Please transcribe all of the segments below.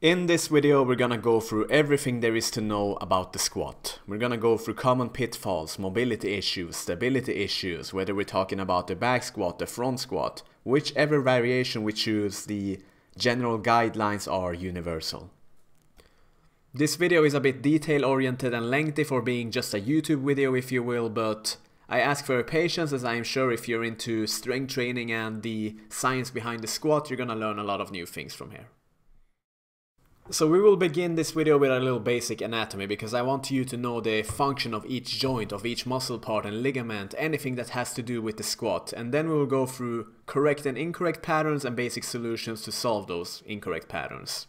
In this video we're gonna go through everything there is to know about the squat. We're gonna go through common pitfalls, mobility issues, stability issues, whether we're talking about the back squat, the front squat, whichever variation we choose, the general guidelines are universal. This video is a bit detail oriented and lengthy for being just a YouTube video if you will, but I ask for your patience as I am sure if you're into strength training and the science behind the squat, you're gonna learn a lot of new things from here. So we will begin this video with a little basic anatomy because I want you to know the function of each joint, of each muscle part and ligament, anything that has to do with the squat. And then we will go through correct and incorrect patterns and basic solutions to solve those incorrect patterns.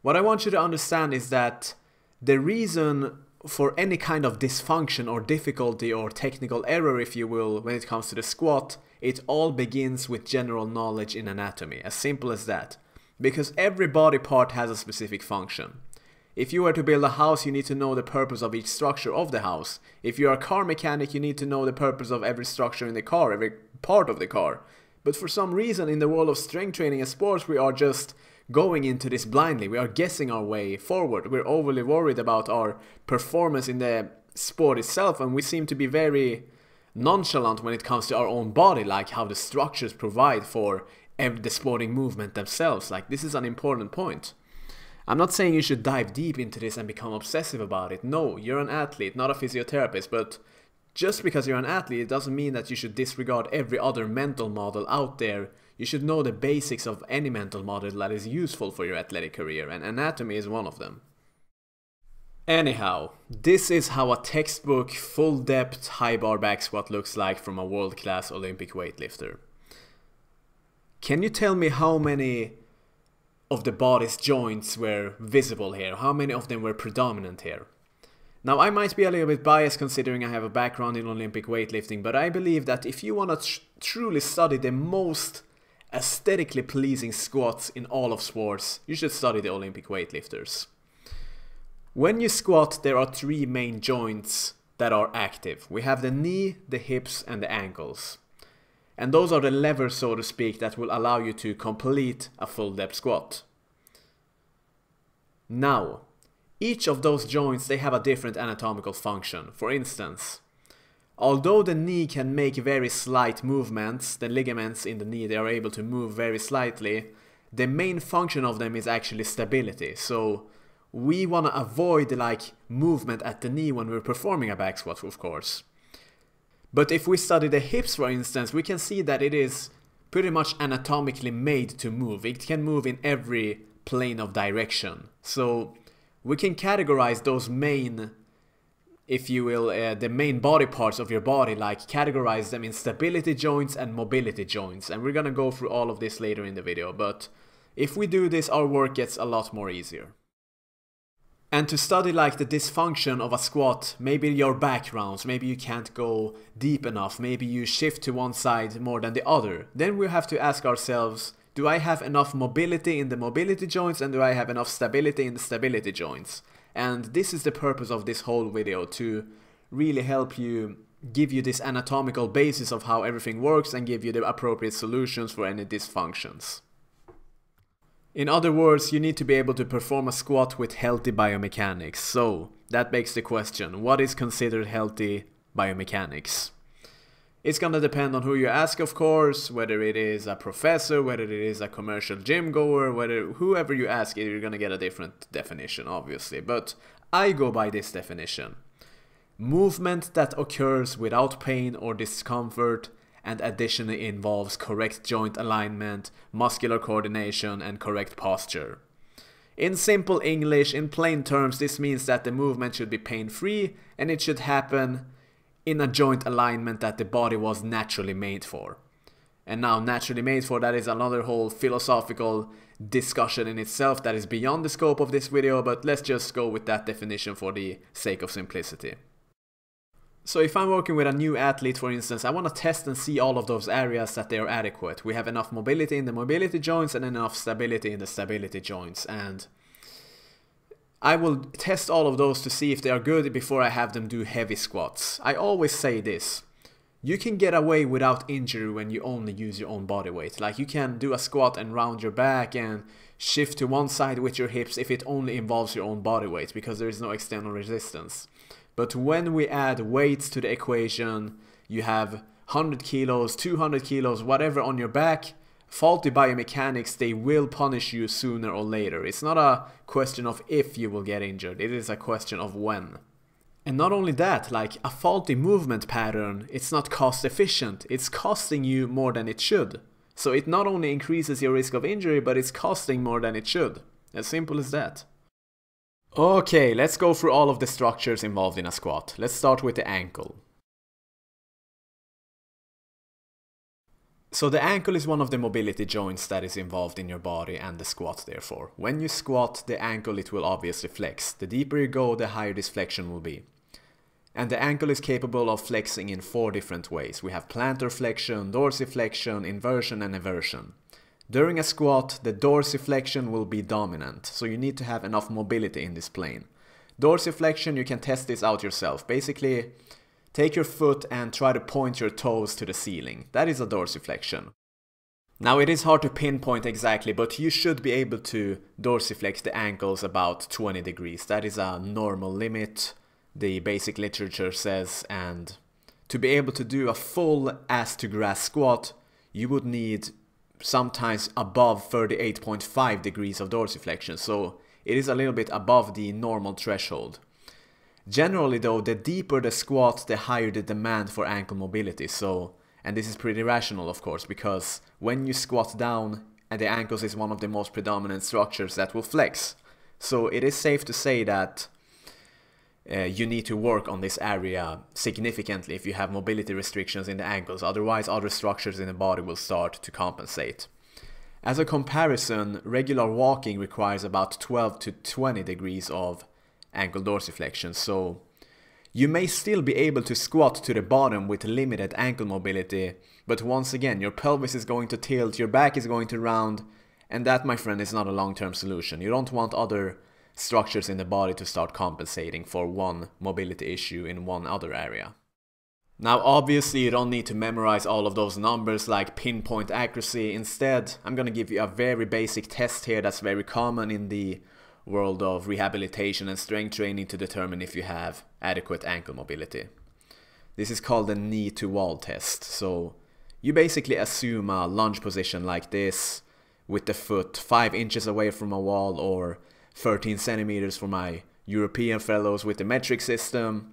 What I want you to understand is that the reason for any kind of dysfunction or difficulty or technical error, if you will, when it comes to the squat, it all begins with general knowledge in anatomy. As simple as that because every body part has a specific function. If you were to build a house, you need to know the purpose of each structure of the house. If you are a car mechanic, you need to know the purpose of every structure in the car, every part of the car. But for some reason, in the world of strength training and sports, we are just going into this blindly. We are guessing our way forward. We're overly worried about our performance in the sport itself, and we seem to be very nonchalant when it comes to our own body, like how the structures provide for the sporting movement themselves. Like, this is an important point. I'm not saying you should dive deep into this and become obsessive about it. No, you're an athlete, not a physiotherapist, but just because you're an athlete, it doesn't mean that you should disregard every other mental model out there. You should know the basics of any mental model that is useful for your athletic career, and anatomy is one of them. Anyhow, this is how a textbook, full depth high bar back squat looks like from a world class Olympic weightlifter. Can you tell me how many of the body's joints were visible here? How many of them were predominant here? Now, I might be a little bit biased considering I have a background in Olympic weightlifting, but I believe that if you want to tr truly study the most aesthetically pleasing squats in all of sports, you should study the Olympic weightlifters. When you squat, there are three main joints that are active. We have the knee, the hips, and the ankles. And those are the levers, so to speak, that will allow you to complete a full depth squat. Now, each of those joints, they have a different anatomical function. For instance, although the knee can make very slight movements, the ligaments in the knee, they are able to move very slightly, the main function of them is actually stability. So we want to avoid like movement at the knee when we're performing a back squat, of course. But if we study the hips, for instance, we can see that it is pretty much anatomically made to move. It can move in every plane of direction. So we can categorize those main, if you will, uh, the main body parts of your body, like categorize them in stability joints and mobility joints. And we're gonna go through all of this later in the video. But if we do this, our work gets a lot more easier. And to study like the dysfunction of a squat, maybe your backgrounds, maybe you can't go deep enough, maybe you shift to one side more than the other. Then we have to ask ourselves, do I have enough mobility in the mobility joints and do I have enough stability in the stability joints? And this is the purpose of this whole video, to really help you give you this anatomical basis of how everything works and give you the appropriate solutions for any dysfunctions. In other words, you need to be able to perform a squat with healthy biomechanics. So, that begs the question, what is considered healthy biomechanics? It's gonna depend on who you ask, of course, whether it is a professor, whether it is a commercial gym goer, whether whoever you ask, you're gonna get a different definition, obviously. But I go by this definition. Movement that occurs without pain or discomfort and additionally involves correct joint alignment, muscular coordination, and correct posture. In simple English, in plain terms, this means that the movement should be pain-free and it should happen in a joint alignment that the body was naturally made for. And now naturally made for that is another whole philosophical discussion in itself that is beyond the scope of this video, but let's just go with that definition for the sake of simplicity. So if I'm working with a new athlete, for instance, I want to test and see all of those areas that they are adequate. We have enough mobility in the mobility joints and enough stability in the stability joints. And I will test all of those to see if they are good before I have them do heavy squats. I always say this. you can get away without injury when you only use your own body weight. Like you can do a squat and round your back and shift to one side with your hips if it only involves your own body weight because there is no external resistance. But when we add weights to the equation, you have 100 kilos, 200 kilos, whatever on your back, faulty biomechanics, they will punish you sooner or later. It's not a question of if you will get injured, it is a question of when. And not only that, like a faulty movement pattern, it's not cost efficient, it's costing you more than it should. So it not only increases your risk of injury, but it's costing more than it should. As simple as that. Okay, let's go through all of the structures involved in a squat. Let's start with the ankle. So the ankle is one of the mobility joints that is involved in your body and the squat therefore. When you squat, the ankle it will obviously flex. The deeper you go, the higher this flexion will be. And the ankle is capable of flexing in four different ways. We have plantar flexion, dorsiflexion, inversion and eversion. During a squat, the dorsiflexion will be dominant, so you need to have enough mobility in this plane. Dorsiflexion, you can test this out yourself. Basically, Take your foot and try to point your toes to the ceiling. That is a dorsiflexion. Now it is hard to pinpoint exactly, but you should be able to dorsiflex the ankles about 20 degrees. That is a normal limit, the basic literature says, and to be able to do a full ass to grass squat, you would need sometimes above 38.5 degrees of dorsiflexion, so it is a little bit above the normal threshold. Generally though, the deeper the squat, the higher the demand for ankle mobility. So, and this is pretty rational of course, because when you squat down, and the ankles is one of the most predominant structures that will flex. So it is safe to say that uh, you need to work on this area significantly if you have mobility restrictions in the ankles, otherwise other structures in the body will start to compensate. As a comparison, regular walking requires about 12 to 20 degrees of ankle dorsiflexion. So you may still be able to squat to the bottom with limited ankle mobility, but once again, your pelvis is going to tilt, your back is going to round, and that, my friend, is not a long-term solution. You don't want other structures in the body to start compensating for one mobility issue in one other area. Now obviously you don't need to memorize all of those numbers like pinpoint accuracy, instead I'm gonna give you a very basic test here that's very common in the world of rehabilitation and strength training to determine if you have adequate ankle mobility. This is called the knee to wall test. So you basically assume a lunge position like this with the foot 5 inches away from a wall or 13 centimeters for my European fellows with the metric system.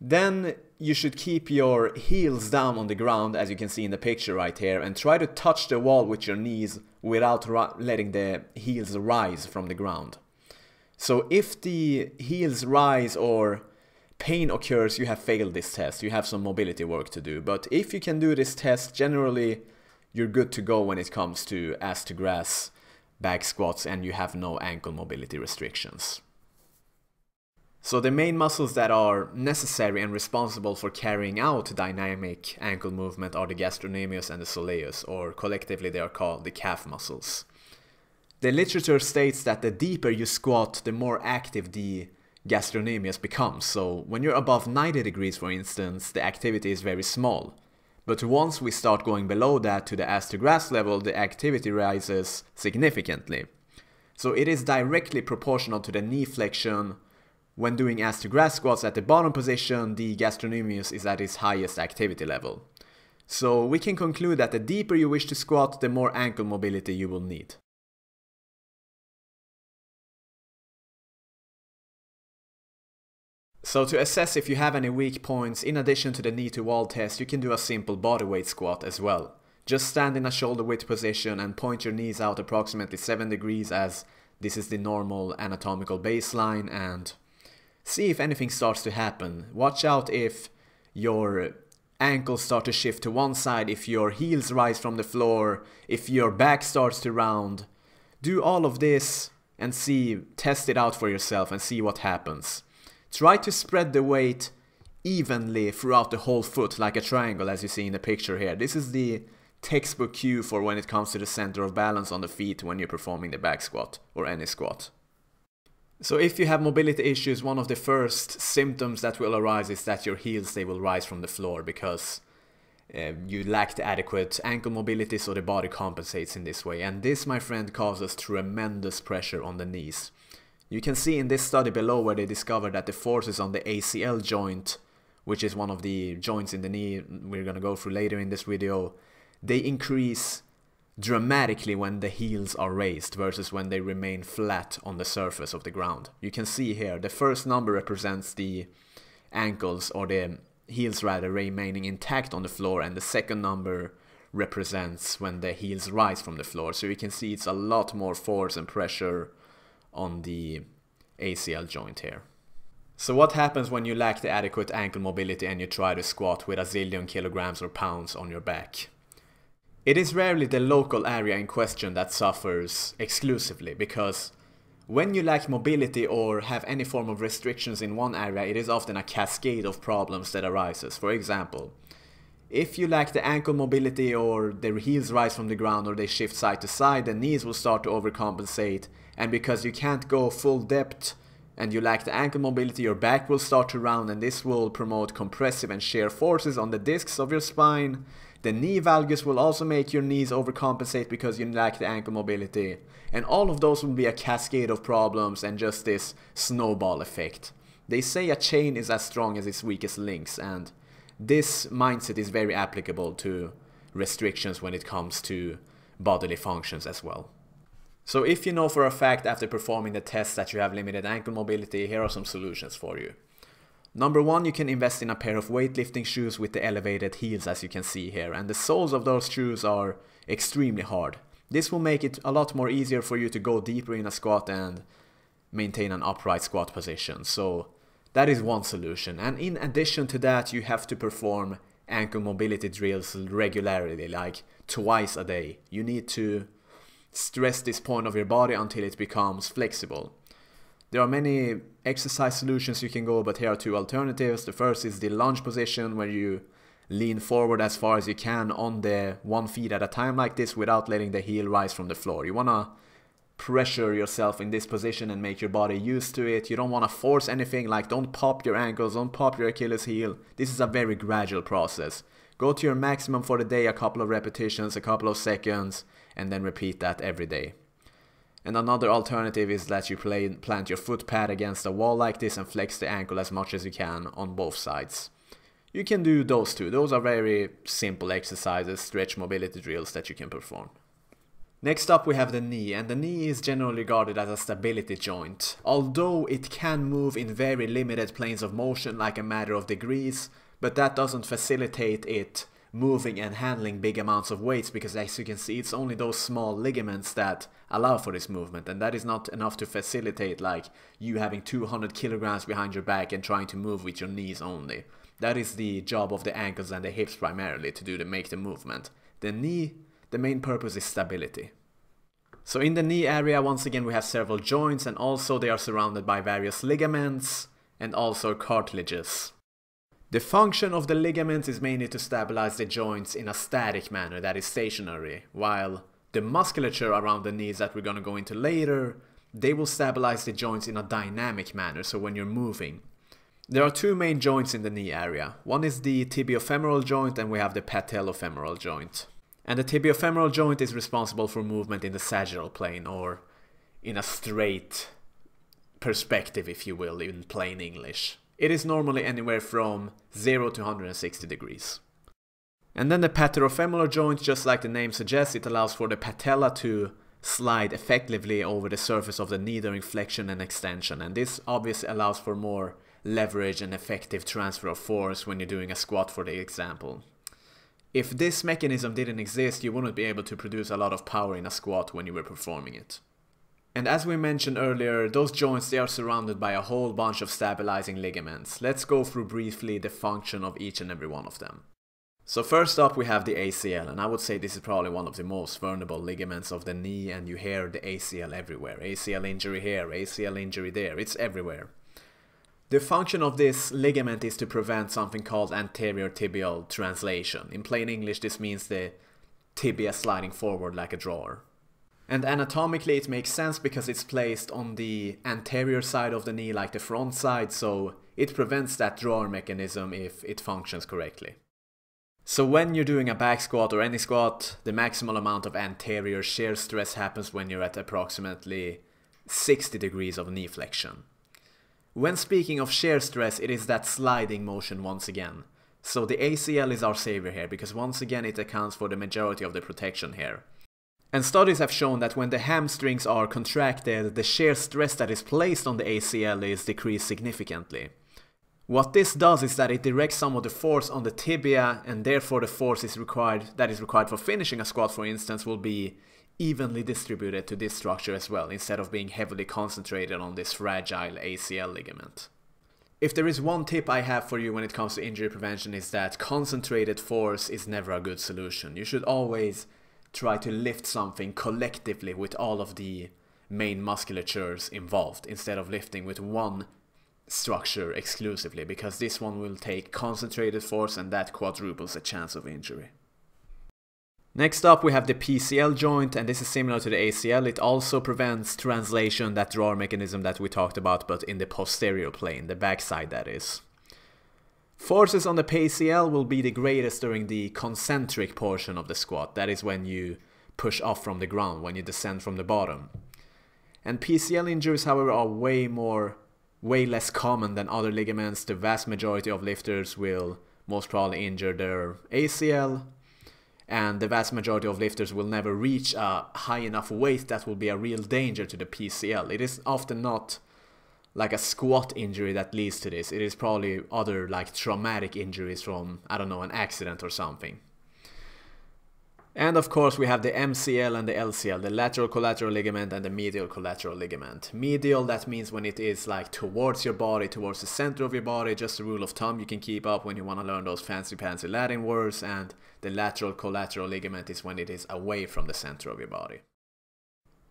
Then you should keep your heels down on the ground as you can see in the picture right here and try to touch the wall with your knees without letting the heels rise from the ground. So if the heels rise or pain occurs, you have failed this test. You have some mobility work to do. But if you can do this test, generally you're good to go when it comes to ass to grass back squats and you have no ankle mobility restrictions. So the main muscles that are necessary and responsible for carrying out dynamic ankle movement are the gastrocnemius and the soleus, or collectively they are called the calf muscles. The literature states that the deeper you squat, the more active the gastrocnemius becomes. So when you're above 90 degrees, for instance, the activity is very small. But once we start going below that to the ass to grass level, the activity rises significantly. So it is directly proportional to the knee flexion. When doing ass to grass squats at the bottom position, the gastrocnemius is at its highest activity level. So we can conclude that the deeper you wish to squat, the more ankle mobility you will need. So to assess if you have any weak points, in addition to the knee to wall test, you can do a simple bodyweight squat as well. Just stand in a shoulder width position and point your knees out approximately 7 degrees as this is the normal anatomical baseline and see if anything starts to happen. Watch out if your ankles start to shift to one side, if your heels rise from the floor, if your back starts to round. Do all of this and see, test it out for yourself and see what happens. Try to spread the weight evenly throughout the whole foot like a triangle as you see in the picture here. This is the textbook cue for when it comes to the center of balance on the feet when you're performing the back squat or any squat. So if you have mobility issues, one of the first symptoms that will arise is that your heels they will rise from the floor because uh, you lack the adequate ankle mobility so the body compensates in this way and this my friend causes tremendous pressure on the knees. You can see in this study below where they discovered that the forces on the ACL joint which is one of the joints in the knee we're gonna go through later in this video they increase dramatically when the heels are raised versus when they remain flat on the surface of the ground. You can see here the first number represents the ankles or the heels rather remaining intact on the floor and the second number represents when the heels rise from the floor. So you can see it's a lot more force and pressure on the ACL joint here. So what happens when you lack the adequate ankle mobility and you try to squat with a zillion kilograms or pounds on your back? It is rarely the local area in question that suffers exclusively because when you lack mobility or have any form of restrictions in one area, it is often a cascade of problems that arises. For example, if you lack the ankle mobility or the heels rise from the ground or they shift side to side, the knees will start to overcompensate and because you can't go full depth and you lack the ankle mobility, your back will start to round and this will promote compressive and shear forces on the discs of your spine. The knee valgus will also make your knees overcompensate because you lack the ankle mobility. And all of those will be a cascade of problems and just this snowball effect. They say a chain is as strong as its weakest links and this mindset is very applicable to restrictions when it comes to bodily functions as well. So if you know for a fact after performing the test that you have limited ankle mobility, here are some solutions for you. Number one, you can invest in a pair of weightlifting shoes with the elevated heels as you can see here and the soles of those shoes are extremely hard. This will make it a lot more easier for you to go deeper in a squat and maintain an upright squat position. So that is one solution. And in addition to that, you have to perform ankle mobility drills regularly, like twice a day. You need to stress this point of your body until it becomes flexible. There are many exercise solutions you can go, but here are two alternatives. The first is the lunge position where you lean forward as far as you can on the one feet at a time like this without letting the heel rise from the floor. You want to pressure yourself in this position and make your body used to it. You don't want to force anything like don't pop your ankles, don't pop your Achilles heel. This is a very gradual process. Go to your maximum for the day, a couple of repetitions, a couple of seconds, and then repeat that every day. And another alternative is that you play, plant your foot pad against a wall like this and flex the ankle as much as you can on both sides. You can do those two. Those are very simple exercises, stretch mobility drills that you can perform. Next up we have the knee, and the knee is generally regarded as a stability joint. Although it can move in very limited planes of motion like a matter of degrees, but that doesn't facilitate it moving and handling big amounts of weights because as you can see it's only those small ligaments that allow for this movement and that is not enough to facilitate like you having 200 kilograms behind your back and trying to move with your knees only. That is the job of the ankles and the hips primarily to do to make the movement. The knee, the main purpose is stability. So in the knee area, once again, we have several joints and also they are surrounded by various ligaments and also cartilages. The function of the ligaments is mainly to stabilize the joints in a static manner that is stationary, while the musculature around the knees that we're gonna go into later, they will stabilize the joints in a dynamic manner, so when you're moving. There are two main joints in the knee area. One is the tibiofemoral joint and we have the patellofemoral joint. And the tibiofemoral joint is responsible for movement in the sagittal plane or in a straight perspective if you will in plain English. It is normally anywhere from 0 to 160 degrees. And then the patellofemoral joint, just like the name suggests, it allows for the patella to slide effectively over the surface of the knee during flexion and extension. And this obviously allows for more leverage and effective transfer of force when you're doing a squat for the example. If this mechanism didn't exist, you wouldn't be able to produce a lot of power in a squat when you were performing it. And as we mentioned earlier, those joints they are surrounded by a whole bunch of stabilizing ligaments. Let's go through briefly the function of each and every one of them. So first up we have the ACL and I would say this is probably one of the most vulnerable ligaments of the knee and you hear the ACL everywhere. ACL injury here, ACL injury there, it's everywhere. The function of this ligament is to prevent something called anterior tibial translation. In plain English, this means the tibia sliding forward like a drawer. And anatomically it makes sense because it's placed on the anterior side of the knee like the front side, so it prevents that drawer mechanism if it functions correctly. So when you're doing a back squat or any squat, the maximal amount of anterior shear stress happens when you're at approximately 60 degrees of knee flexion. When speaking of shear stress, it is that sliding motion once again. So the ACL is our savior here because once again it accounts for the majority of the protection here. And studies have shown that when the hamstrings are contracted, the shear stress that is placed on the ACL is decreased significantly. What this does is that it directs some of the force on the tibia and therefore the force is required that is required for finishing a squat for instance will be evenly distributed to this structure as well instead of being heavily concentrated on this fragile ACL ligament. If there is one tip I have for you when it comes to injury prevention is that concentrated force is never a good solution. You should always try to lift something collectively with all of the main musculatures involved instead of lifting with one structure exclusively because this one will take concentrated force and that quadruples the chance of injury. Next up we have the PCL joint and this is similar to the ACL. It also prevents translation, that drawer mechanism that we talked about, but in the posterior plane, the backside that is. Forces on the PCL will be the greatest during the concentric portion of the squat. That is when you push off from the ground, when you descend from the bottom. And PCL injuries, however, are way more, way less common than other ligaments. The vast majority of lifters will most probably injure their ACL, and the vast majority of lifters will never reach a high enough weight that will be a real danger to the PCL. It is often not like a squat injury that leads to this. It is probably other like traumatic injuries from, I don't know, an accident or something. And of course we have the MCL and the LCL, the lateral collateral ligament and the medial collateral ligament. Medial, that means when it is like towards your body, towards the center of your body, just a rule of thumb you can keep up when you want to learn those fancy fancy Latin words. And the lateral collateral ligament is when it is away from the center of your body.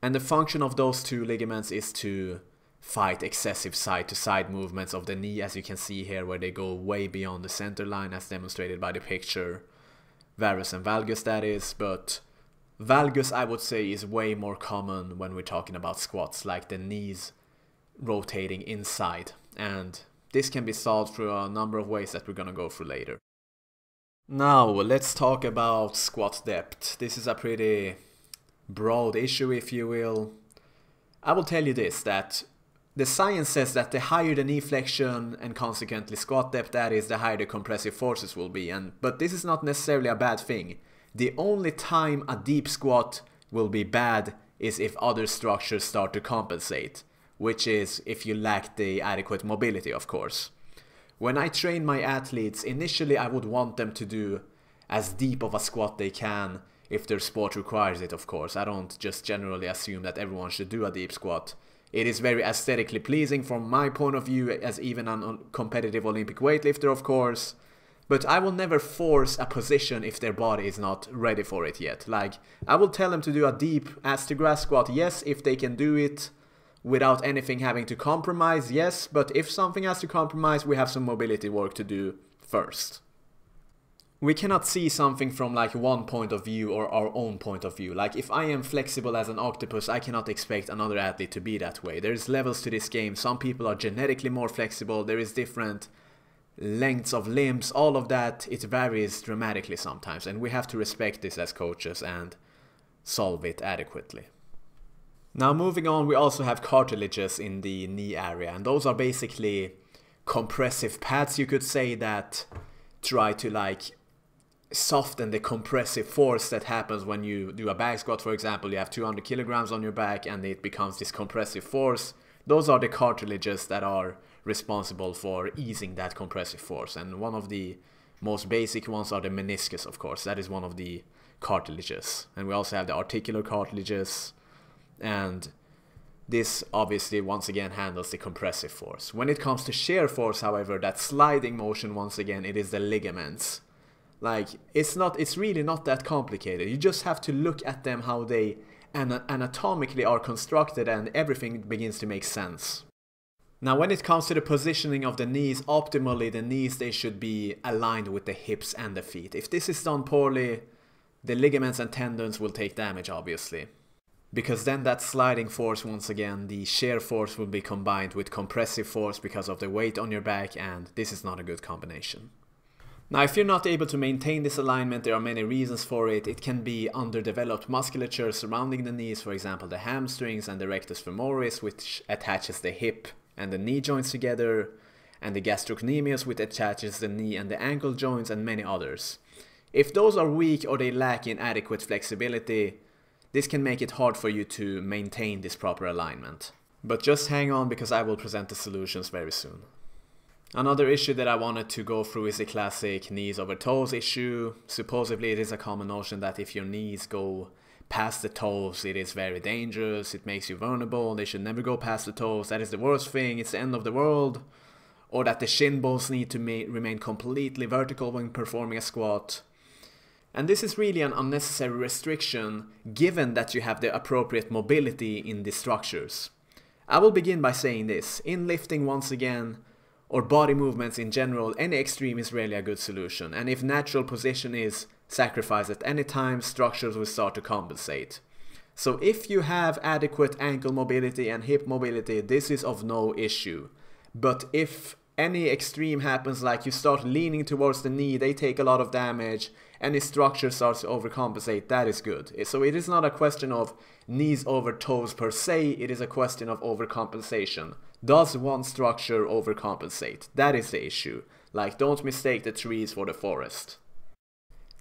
And the function of those two ligaments is to fight excessive side to side movements of the knee as you can see here where they go way beyond the center line as demonstrated by the picture varus and valgus that is, but valgus I would say is way more common when we're talking about squats, like the knees rotating inside. And this can be solved through a number of ways that we're gonna go through later. Now, let's talk about squat depth. This is a pretty broad issue, if you will. I will tell you this, that the science says that the higher the knee flexion and consequently squat depth that is, the higher the compressive forces will be. And But this is not necessarily a bad thing. The only time a deep squat will be bad is if other structures start to compensate, which is if you lack the adequate mobility, of course. When I train my athletes, initially I would want them to do as deep of a squat they can if their sport requires it, of course. I don't just generally assume that everyone should do a deep squat. It is very aesthetically pleasing from my point of view as even a competitive Olympic weightlifter, of course. But I will never force a position if their body is not ready for it yet. Like, I will tell them to do a deep ass to grass squat, yes, if they can do it without anything having to compromise, yes, but if something has to compromise, we have some mobility work to do first we cannot see something from like one point of view or our own point of view. Like if I am flexible as an octopus, I cannot expect another athlete to be that way. There's levels to this game. Some people are genetically more flexible. There is different lengths of limbs. All of that, it varies dramatically sometimes. And we have to respect this as coaches and solve it adequately. Now moving on, we also have cartilages in the knee area. And those are basically compressive pads, you could say, that try to like soften the compressive force that happens when you do a back squat for example. You have 200 kilograms on your back and it becomes this compressive force. Those are the cartilages that are responsible for easing that compressive force. And one of the most basic ones are the meniscus of course. That is one of the cartilages. And we also have the articular cartilages. And this obviously once again handles the compressive force. When it comes to shear force however that sliding motion once again it is the ligaments like it's not it's really not that complicated. You just have to look at them how they an anatomically are constructed and everything begins to make sense. Now when it comes to the positioning of the knees, optimally the knees they should be aligned with the hips and the feet. If this is done poorly, the ligaments and tendons will take damage obviously. Because then that sliding force once again, the shear force will be combined with compressive force because of the weight on your back and this is not a good combination. Now, if you're not able to maintain this alignment, there are many reasons for it. It can be underdeveloped musculature surrounding the knees, for example, the hamstrings and the rectus femoris, which attaches the hip and the knee joints together, and the gastrocnemius, which attaches the knee and the ankle joints, and many others. If those are weak or they lack in adequate flexibility, this can make it hard for you to maintain this proper alignment. But just hang on because I will present the solutions very soon. Another issue that I wanted to go through is the classic knees over toes issue. Supposedly it is a common notion that if your knees go past the toes, it is very dangerous, it makes you vulnerable, they should never go past the toes, that is the worst thing, it's the end of the world. Or that the shin bones need to remain completely vertical when performing a squat. And this is really an unnecessary restriction given that you have the appropriate mobility in the structures. I will begin by saying this, in lifting once again, or body movements in general, any extreme is really a good solution, and if natural position is sacrificed at any time, structures will start to compensate. So if you have adequate ankle mobility and hip mobility, this is of no issue. But if any extreme happens, like you start leaning towards the knee, they take a lot of damage, any structure starts to overcompensate, that is good. So it is not a question of knees over toes per se, it is a question of overcompensation. Does one structure overcompensate? That is the issue. Like, don't mistake the trees for the forest.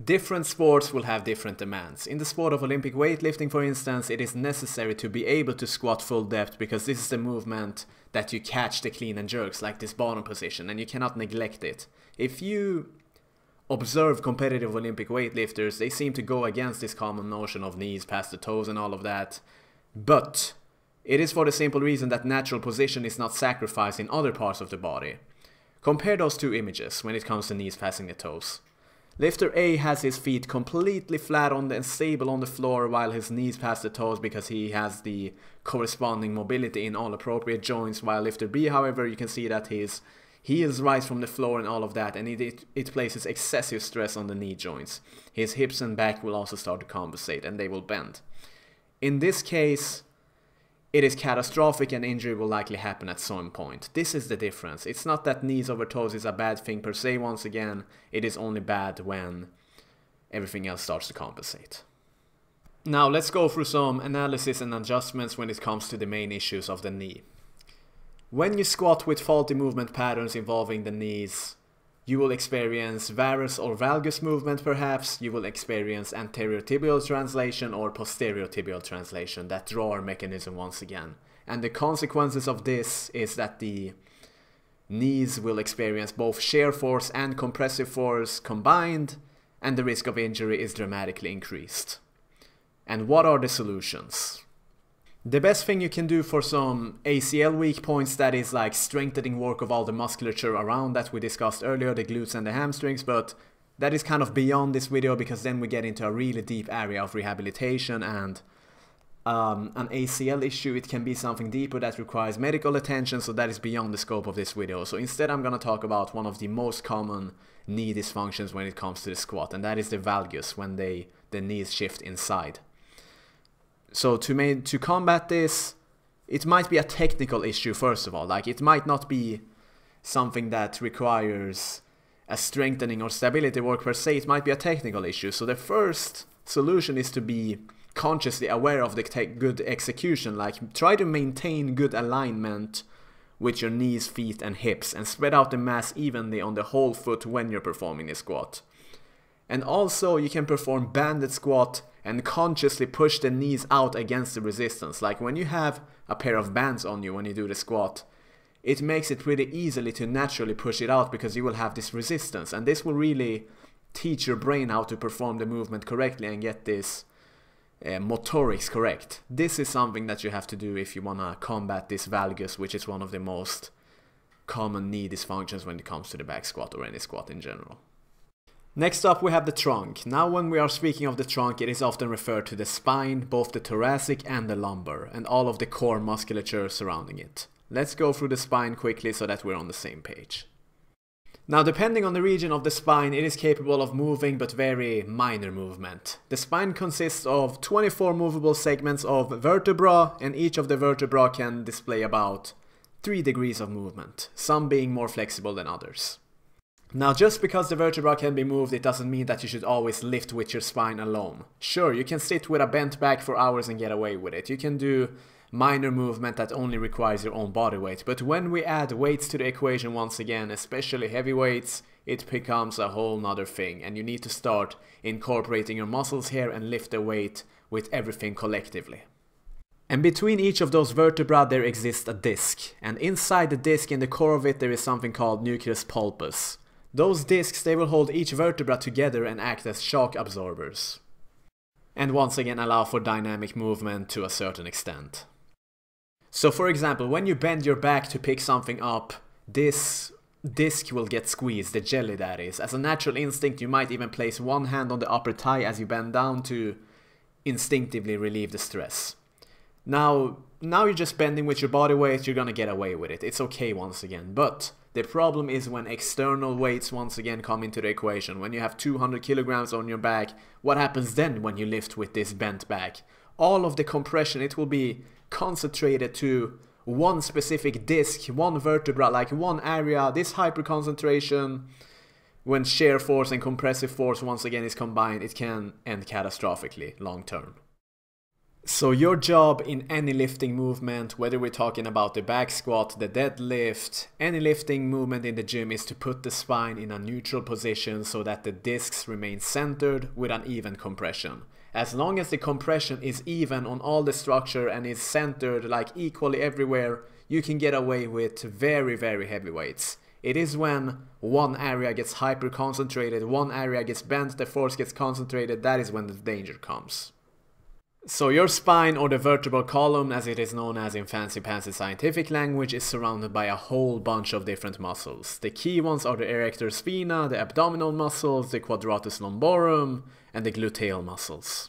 Different sports will have different demands. In the sport of Olympic weightlifting, for instance, it is necessary to be able to squat full depth because this is the movement that you catch the clean and jerks, like this bottom position, and you cannot neglect it. If you observe competitive Olympic weightlifters, they seem to go against this common notion of knees past the toes and all of that. But it is for the simple reason that natural position is not sacrificed in other parts of the body. Compare those two images when it comes to knees passing the toes. Lifter A has his feet completely flat on the, and stable on the floor while his knees pass the toes because he has the corresponding mobility in all appropriate joints while lifter B however you can see that his heels rise from the floor and all of that and it, it, it places excessive stress on the knee joints. His hips and back will also start to compensate and they will bend. In this case it is catastrophic and injury will likely happen at some point. This is the difference. It's not that knees over toes is a bad thing per se once again, it is only bad when everything else starts to compensate. Now let's go through some analysis and adjustments when it comes to the main issues of the knee. When you squat with faulty movement patterns involving the knees, you will experience varus or valgus movement perhaps, you will experience anterior tibial translation or posterior tibial translation, that drawer mechanism once again. And the consequences of this is that the knees will experience both shear force and compressive force combined, and the risk of injury is dramatically increased. And what are the solutions? The best thing you can do for some ACL weak points that is like strengthening work of all the musculature around that we discussed earlier, the glutes and the hamstrings, but that is kind of beyond this video because then we get into a really deep area of rehabilitation and um, an ACL issue, it can be something deeper that requires medical attention, so that is beyond the scope of this video. So instead I'm going to talk about one of the most common knee dysfunctions when it comes to the squat, and that is the valgus, when they the knees shift inside. So to to combat this, it might be a technical issue first of all. Like it might not be something that requires a strengthening or stability work per se. It might be a technical issue. So the first solution is to be consciously aware of the good execution. Like try to maintain good alignment with your knees, feet, and hips, and spread out the mass evenly on the whole foot when you're performing a squat. And also you can perform banded squat and consciously push the knees out against the resistance. Like when you have a pair of bands on you when you do the squat, it makes it pretty easily to naturally push it out because you will have this resistance. And this will really teach your brain how to perform the movement correctly and get this uh, motorics correct. This is something that you have to do if you want to combat this valgus, which is one of the most common knee dysfunctions when it comes to the back squat or any squat in general. Next up we have the trunk. Now when we are speaking of the trunk it is often referred to the spine, both the thoracic and the lumbar, and all of the core musculature surrounding it. Let's go through the spine quickly so that we're on the same page. Now depending on the region of the spine it is capable of moving but very minor movement. The spine consists of 24 movable segments of vertebra and each of the vertebra can display about 3 degrees of movement, some being more flexible than others. Now, just because the vertebra can be moved, it doesn't mean that you should always lift with your spine alone. Sure, you can sit with a bent back for hours and get away with it. You can do minor movement that only requires your own body weight. But when we add weights to the equation once again, especially heavy weights, it becomes a whole nother thing. And you need to start incorporating your muscles here and lift the weight with everything collectively. And between each of those vertebrae there exists a disc, and inside the disc in the core of it there is something called nucleus pulpus. Those discs they will hold each vertebra together and act as shock absorbers. And once again allow for dynamic movement to a certain extent. So for example, when you bend your back to pick something up, this disc will get squeezed, the jelly that is. As a natural instinct you might even place one hand on the upper thigh as you bend down to instinctively relieve the stress. Now, now you're just bending with your body weight, you're gonna get away with it. It's okay once again. But the problem is when external weights once again come into the equation. When you have 200 kilograms on your back, what happens then when you lift with this bent back? All of the compression, it will be concentrated to one specific disc, one vertebra, like one area. This hyperconcentration, when shear force and compressive force once again is combined, it can end catastrophically long term. So your job in any lifting movement, whether we're talking about the back squat, the deadlift, any lifting movement in the gym is to put the spine in a neutral position so that the discs remain centered with an even compression. As long as the compression is even on all the structure and is centered like equally everywhere, you can get away with very very heavy weights. It is when one area gets hyper concentrated, one area gets bent, the force gets concentrated, that is when the danger comes. So your spine or the vertebral column as it is known as in fancy pantsy scientific language is surrounded by a whole bunch of different muscles. The key ones are the erector spinae, the abdominal muscles, the quadratus lumborum and the gluteal muscles.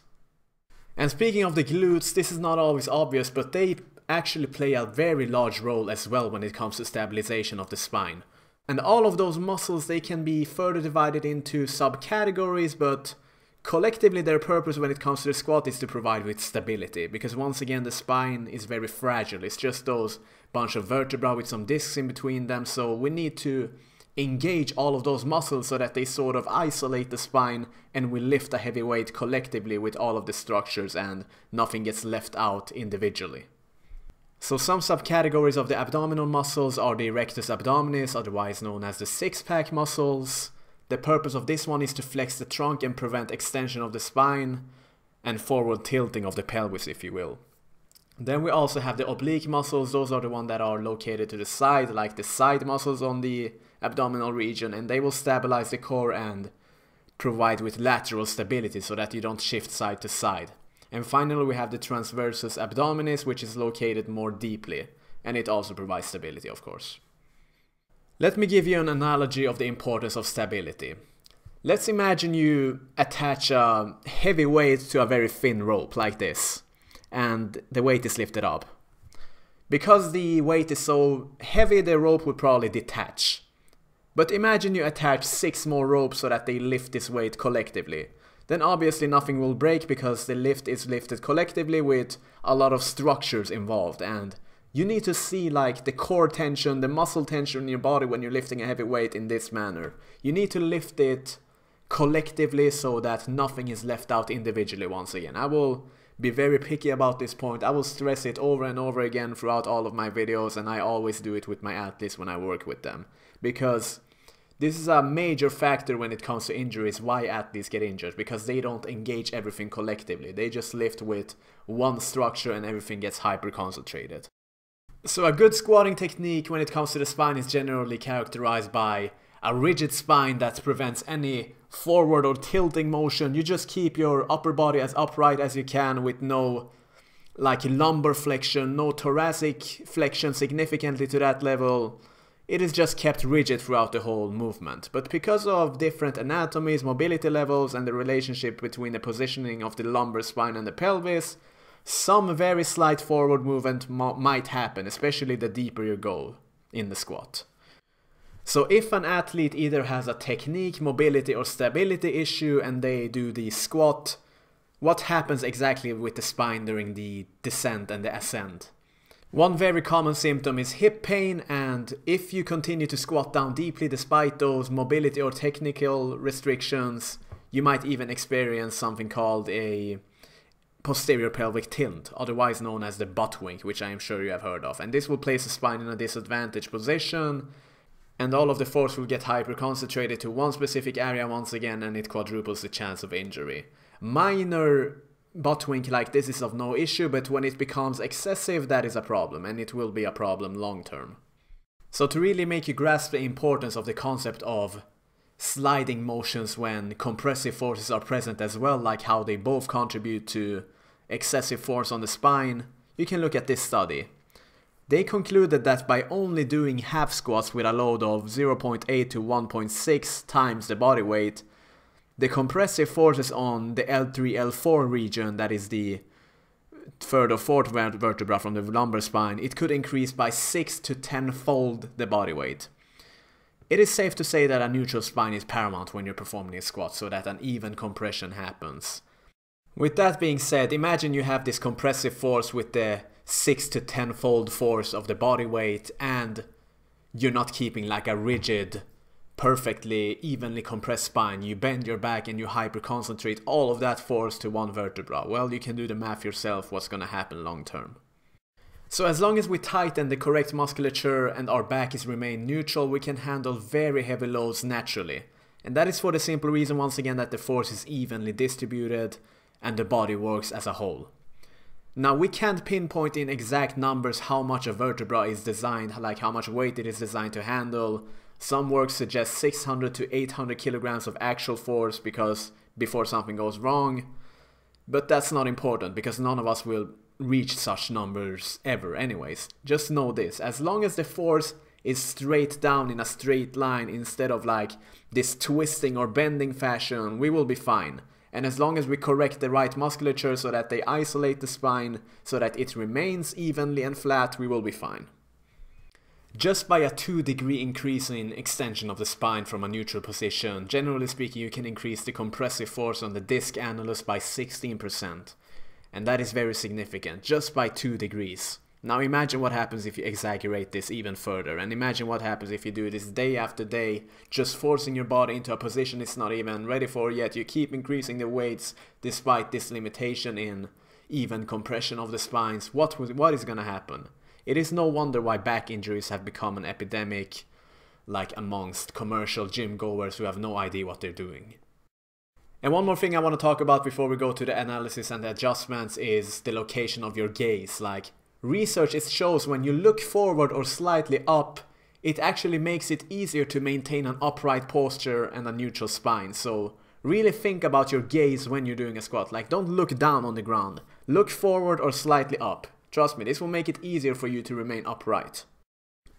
And speaking of the glutes, this is not always obvious but they actually play a very large role as well when it comes to stabilization of the spine. And all of those muscles they can be further divided into subcategories but Collectively, their purpose when it comes to the squat is to provide with stability, because once again the spine is very fragile. It's just those bunch of vertebrae with some discs in between them, so we need to engage all of those muscles so that they sort of isolate the spine and we lift a heavy weight collectively with all of the structures and nothing gets left out individually. So some subcategories of the abdominal muscles are the rectus abdominis, otherwise known as the six-pack muscles, the purpose of this one is to flex the trunk and prevent extension of the spine and forward tilting of the pelvis if you will. Then we also have the oblique muscles, those are the ones that are located to the side, like the side muscles on the abdominal region, and they will stabilize the core and provide with lateral stability so that you don't shift side to side. And finally we have the transversus abdominis, which is located more deeply, and it also provides stability of course. Let me give you an analogy of the importance of stability. Let's imagine you attach a heavy weight to a very thin rope like this and the weight is lifted up. Because the weight is so heavy the rope would probably detach. But imagine you attach six more ropes so that they lift this weight collectively. Then obviously nothing will break because the lift is lifted collectively with a lot of structures involved and you need to see like the core tension, the muscle tension in your body when you're lifting a heavy weight in this manner. You need to lift it collectively so that nothing is left out individually once again. I will be very picky about this point. I will stress it over and over again throughout all of my videos and I always do it with my athletes when I work with them. Because this is a major factor when it comes to injuries, why athletes get injured, because they don't engage everything collectively. They just lift with one structure and everything gets hyper concentrated. So a good squatting technique when it comes to the spine is generally characterized by a rigid spine that prevents any forward or tilting motion. You just keep your upper body as upright as you can with no like lumbar flexion, no thoracic flexion significantly to that level. It is just kept rigid throughout the whole movement. But because of different anatomies, mobility levels, and the relationship between the positioning of the lumbar spine and the pelvis, some very slight forward movement might happen, especially the deeper you go in the squat. So if an athlete either has a technique, mobility or stability issue and they do the squat, what happens exactly with the spine during the descent and the ascent? One very common symptom is hip pain and if you continue to squat down deeply despite those mobility or technical restrictions, you might even experience something called a posterior pelvic tilt, otherwise known as the butt wink, which I am sure you have heard of. And this will place the spine in a disadvantaged position, and all of the force will get hyperconcentrated to one specific area once again, and it quadruples the chance of injury. Minor butt wink like this is of no issue, but when it becomes excessive, that is a problem, and it will be a problem long term. So to really make you grasp the importance of the concept of sliding motions when compressive forces are present as well, like how they both contribute to excessive force on the spine, you can look at this study. They concluded that by only doing half squats with a load of 0.8 to 1.6 times the body weight, the compressive forces on the L3-L4 region, that is the third or fourth vertebra from the lumbar spine, it could increase by 6 to 10 fold the body weight. It is safe to say that a neutral spine is paramount when you're performing a squat so that an even compression happens. With that being said, imagine you have this compressive force with the 6 to 10 fold force of the body weight and you're not keeping like a rigid, perfectly evenly compressed spine. You bend your back and you hyperconcentrate all of that force to one vertebra. Well, you can do the math yourself what's gonna happen long term. So as long as we tighten the correct musculature and our back is remain neutral, we can handle very heavy loads naturally. And that is for the simple reason once again that the force is evenly distributed and the body works as a whole. Now we can't pinpoint in exact numbers how much a vertebra is designed, like how much weight it is designed to handle. Some works suggest 600 to 800 kilograms of actual force because before something goes wrong. But that's not important because none of us will reach such numbers ever anyways. Just know this, as long as the force is straight down in a straight line instead of like this twisting or bending fashion, we will be fine. And as long as we correct the right musculature so that they isolate the spine so that it remains evenly and flat, we will be fine. Just by a 2 degree increase in extension of the spine from a neutral position, generally speaking you can increase the compressive force on the disc annulus by 16% and that is very significant, just by 2 degrees. Now imagine what happens if you exaggerate this even further, and imagine what happens if you do this day after day, just forcing your body into a position it's not even ready for yet, you keep increasing the weights despite this limitation in even compression of the spines, what, what is gonna happen? It is no wonder why back injuries have become an epidemic, like amongst commercial gym goers who have no idea what they're doing. And one more thing I want to talk about before we go to the analysis and the adjustments is the location of your gaze. Like, research it shows when you look forward or slightly up, it actually makes it easier to maintain an upright posture and a neutral spine. So really think about your gaze when you're doing a squat. Like, don't look down on the ground. Look forward or slightly up. Trust me, this will make it easier for you to remain upright.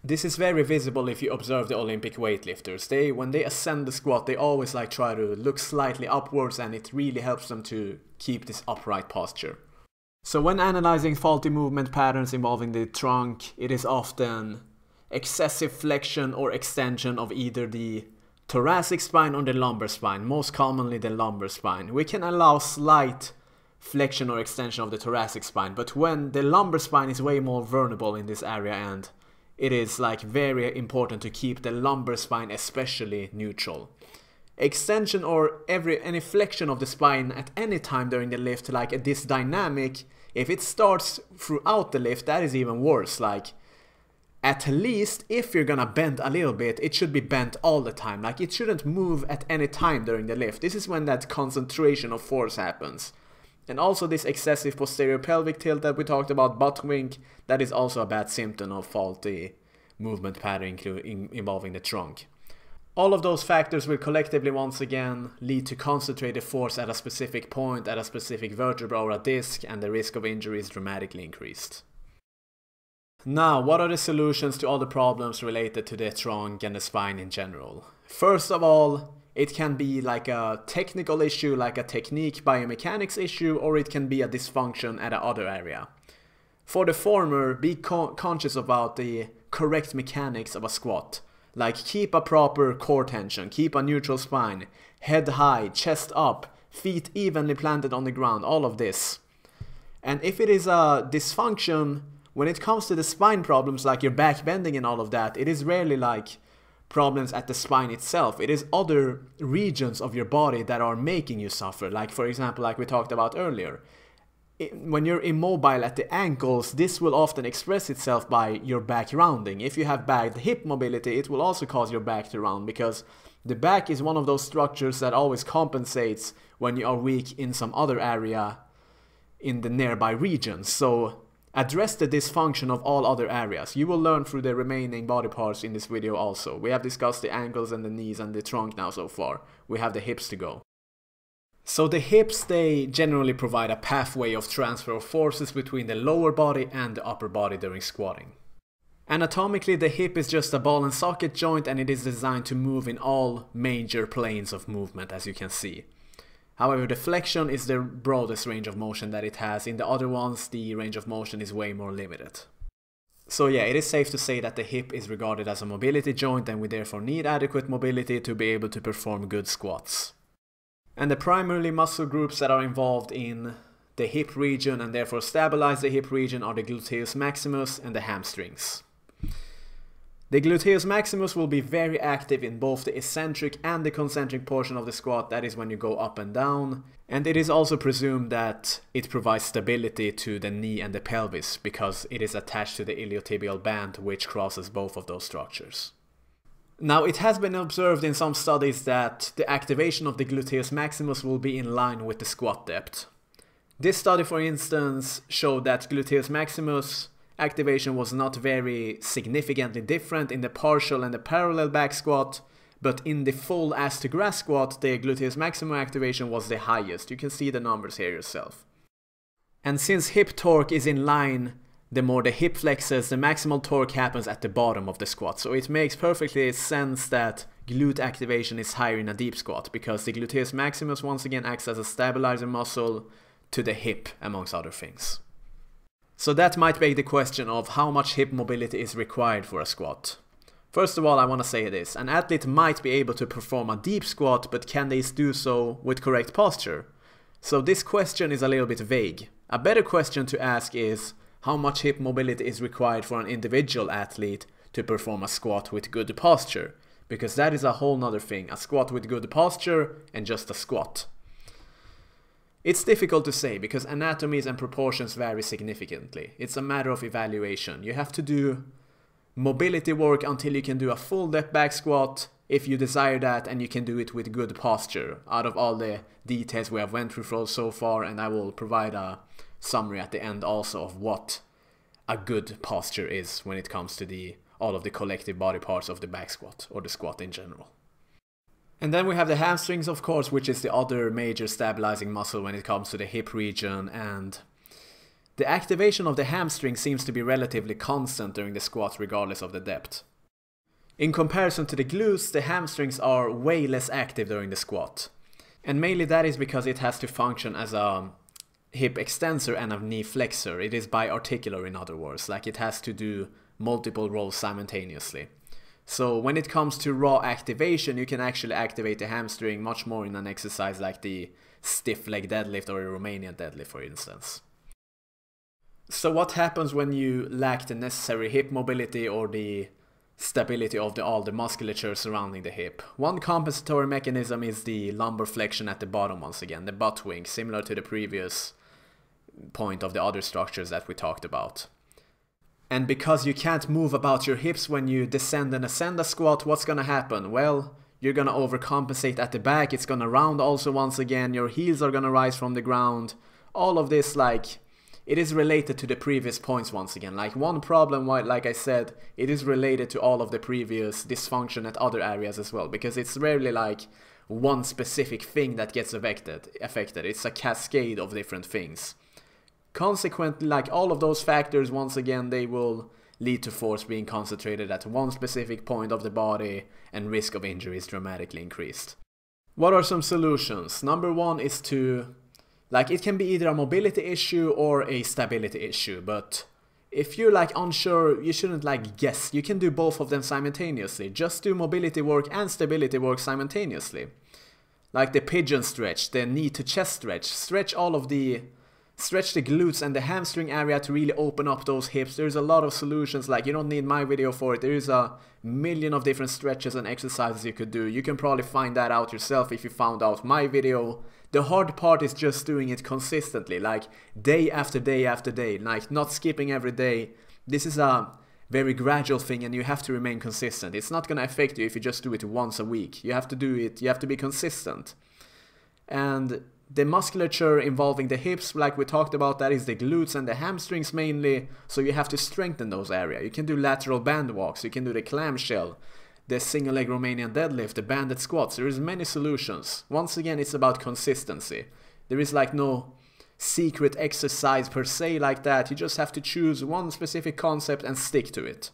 This is very visible if you observe the Olympic weightlifters. They, when they ascend the squat, they always like try to look slightly upwards and it really helps them to keep this upright posture. So when analyzing faulty movement patterns involving the trunk, it is often excessive flexion or extension of either the thoracic spine or the lumbar spine, most commonly the lumbar spine. We can allow slight flexion or extension of the thoracic spine, but when the lumbar spine is way more vulnerable in this area and it is like very important to keep the lumbar spine especially neutral. Extension or every any flexion of the spine at any time during the lift, like this dynamic, if it starts throughout the lift, that is even worse. Like at least if you're gonna bend a little bit, it should be bent all the time. Like it shouldn't move at any time during the lift. This is when that concentration of force happens. And also this excessive posterior pelvic tilt that we talked about, butt wink, that is also a bad symptom of faulty movement pattern in involving the trunk. All of those factors will collectively once again lead to concentrated force at a specific point, at a specific vertebra or a disc, and the risk of injury is dramatically increased. Now, what are the solutions to all the problems related to the trunk and the spine in general? First of all, it can be like a technical issue, like a technique biomechanics issue, or it can be a dysfunction at another area. For the former, be con conscious about the correct mechanics of a squat. Like keep a proper core tension, keep a neutral spine, head high, chest up, feet evenly planted on the ground, all of this. And if it is a dysfunction, when it comes to the spine problems like your back bending and all of that, it is rarely like problems at the spine itself. It is other regions of your body that are making you suffer. Like for example, like we talked about earlier. when you're immobile at the ankles, this will often express itself by your back rounding. If you have bad hip mobility, it will also cause your back to round because the back is one of those structures that always compensates when you are weak in some other area in the nearby region. So address the dysfunction of all other areas. You will learn through the remaining body parts in this video also. We have discussed the ankles and the knees and the trunk now so far. We have the hips to go. So the hips, they generally provide a pathway of transfer of forces between the lower body and the upper body during squatting. Anatomically, the hip is just a ball and socket joint and it is designed to move in all major planes of movement as you can see. However, the flexion is the broadest range of motion that it has. In the other ones, the range of motion is way more limited. So yeah, it is safe to say that the hip is regarded as a mobility joint and we therefore need adequate mobility to be able to perform good squats. And the primarily muscle groups that are involved in the hip region and therefore stabilize the hip region are the gluteus maximus and the hamstrings. The gluteus maximus will be very active in both the eccentric and the concentric portion of the squat, that is when you go up and down. And it is also presumed that it provides stability to the knee and the pelvis because it is attached to the iliotibial band which crosses both of those structures. Now it has been observed in some studies that the activation of the gluteus maximus will be in line with the squat depth. This study for instance showed that gluteus maximus activation was not very significantly different in the partial and the parallel back squat, but in the full ass to grass squat, the gluteus maximus activation was the highest. You can see the numbers here yourself. And since hip torque is in line, the more the hip flexes, the maximal torque happens at the bottom of the squat. So it makes perfectly sense that glute activation is higher in a deep squat because the gluteus maximus once again acts as a stabilizer muscle to the hip amongst other things. So that might beg the question of how much hip mobility is required for a squat. First of all, I want to say this. An athlete might be able to perform a deep squat, but can they do so with correct posture? So this question is a little bit vague. A better question to ask is how much hip mobility is required for an individual athlete to perform a squat with good posture? Because that is a whole nother thing, a squat with good posture and just a squat. It's difficult to say because anatomies and proportions vary significantly. It's a matter of evaluation. You have to do mobility work until you can do a full depth back squat if you desire that and you can do it with good posture out of all the details we have went through so far and I will provide a summary at the end also of what a good posture is when it comes to the all of the collective body parts of the back squat or the squat in general. And then we have the hamstrings, of course, which is the other major stabilizing muscle when it comes to the hip region. And the activation of the hamstring seems to be relatively constant during the squat, regardless of the depth. In comparison to the glutes, the hamstrings are way less active during the squat. And mainly that is because it has to function as a hip extensor and a knee flexor. It is biarticular in other words, like it has to do multiple roles simultaneously. So when it comes to raw activation, you can actually activate the hamstring much more in an exercise like the stiff leg deadlift or a Romanian deadlift, for instance. So what happens when you lack the necessary hip mobility or the stability of the, all the musculature surrounding the hip? One compensatory mechanism is the lumbar flexion at the bottom once again, the butt wink, similar to the previous point of the other structures that we talked about. And because you can't move about your hips when you descend and ascend a squat, what's gonna happen? Well, you're gonna overcompensate at the back, it's gonna round also once again, your heels are gonna rise from the ground. All of this, like, it is related to the previous points once again. Like, one problem, like I said, it is related to all of the previous dysfunction at other areas as well, because it's rarely like one specific thing that gets affected. affected. It's a cascade of different things. Consequently, like all of those factors, once again, they will lead to force being concentrated at one specific point of the body and risk of injury is dramatically increased. What are some solutions? Number one is to, like it can be either a mobility issue or a stability issue, but if you're like unsure, you shouldn't like guess. You can do both of them simultaneously. Just do mobility work and stability work simultaneously. Like the pigeon stretch, the knee to chest stretch. Stretch all of the stretch the glutes and the hamstring area to really open up those hips. There's a lot of solutions, like you don't need my video for it. There is a million of different stretches and exercises you could do. You can probably find that out yourself if you found out my video. The hard part is just doing it consistently, like day after day after day, like not skipping every day. This is a very gradual thing and you have to remain consistent. It's not going to affect you if you just do it once a week. You have to do it, you have to be consistent. And the musculature involving the hips, like we talked about, that is the glutes and the hamstrings mainly. So you have to strengthen those areas. You can do lateral band walks, you can do the clamshell, the single leg Romanian deadlift, the banded squats. There is many solutions. Once again, it's about consistency. There is like no secret exercise per se like that. You just have to choose one specific concept and stick to it.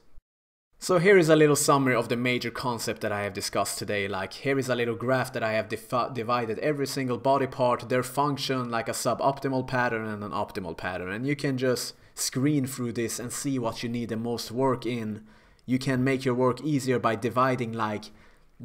So here is a little summary of the major concept that I have discussed today. Like here is a little graph that I have divided every single body part, their function, like a suboptimal pattern and an optimal pattern. And you can just screen through this and see what you need the most work in. You can make your work easier by dividing like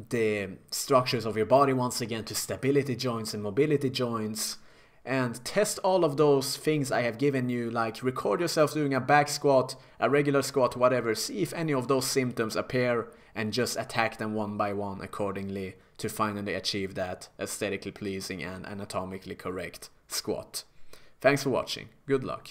the structures of your body once again to stability joints and mobility joints and test all of those things I have given you, like record yourself doing a back squat, a regular squat, whatever, see if any of those symptoms appear and just attack them one by one accordingly to finally achieve that aesthetically pleasing and anatomically correct squat. Thanks for watching, good luck.